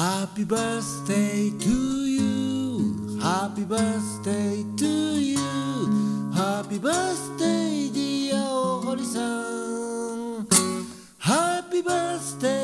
Happy birthday to you. Happy birthday to you. Happy birthday dear お堀さん Happy birthday.